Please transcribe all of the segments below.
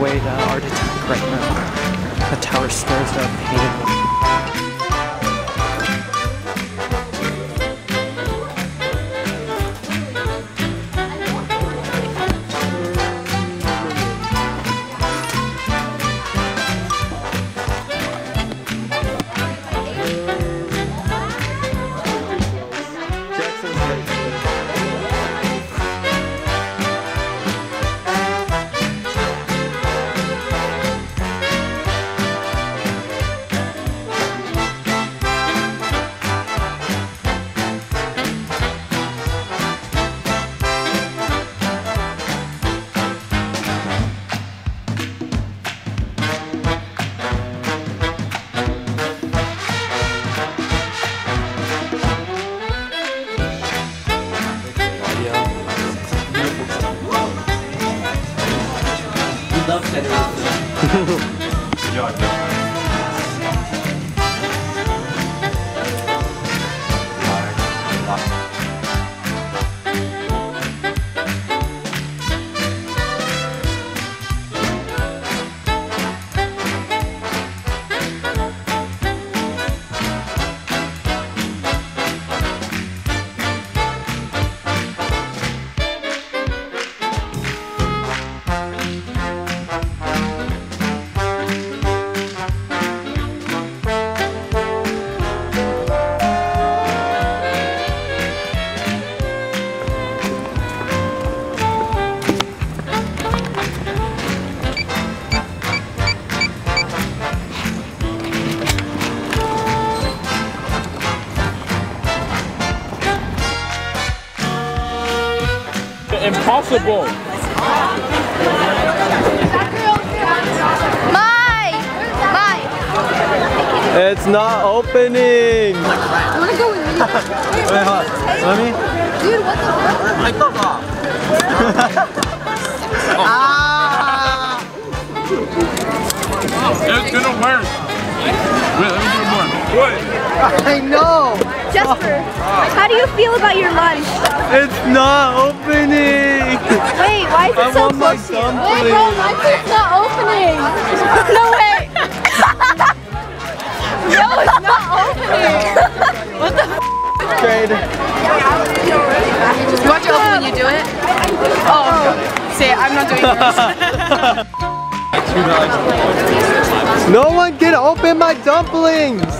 way to Art Attack right now. The tower stairs are painted. love Federer. Good job, Impossible. My! My! It's not opening! I wanna go with you. Wait, hold on. Let me. Dude, what the fuck? It's gonna work. Wait, let me do more. Wait. I know! Jesper, how do you feel about your lunch? It's not opening! Wait, why is it I so close to you? dumpling. Wait, bro, my food's not opening. no way. no, it's not opening. what the Great. You watch it open when you do it? Oh, say it. I'm not doing yours. No one can open my dumplings!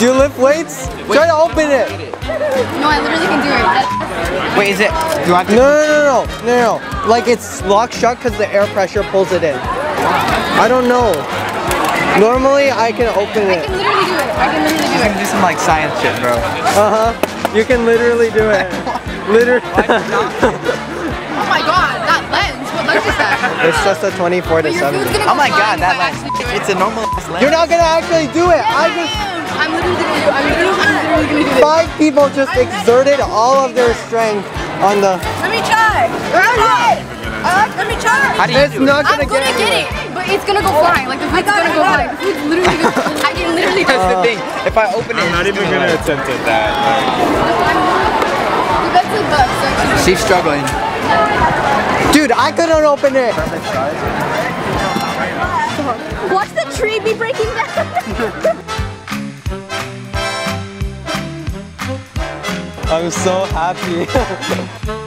Do you lift weights? Try to open it! No, I literally can do it. Wait, is it? Do I have to? No, no, no, no, no, no. Like it's locked shut because the air pressure pulls it in. I don't know. Normally I can open it. I it. can literally do it. I can literally do it. You it. can do some like science shit, bro. Uh huh. You can literally do it. Literally. Oh my god, that lens. What lens is that? it's just a 24 to 70. Oh my god, that lens. it. It's a normal lens. You're not gonna actually do it. I just I'm literally gonna do I'm literally, I'm literally gonna do this. five people just exerted all of their strength on the. Let me try. Let me try. Let me try. How do you It's do not I'm gonna gonna get get it, but it's gonna go flying. Like the food's gonna go flying. The food's literally gonna. I can literally do That's it. the thing. Uh, if I open it, I'm not it's even gonna like- attempt at that. That's the best section. She's struggling. Dude, I couldn't open it. Watch the tree be breaking down. So happy.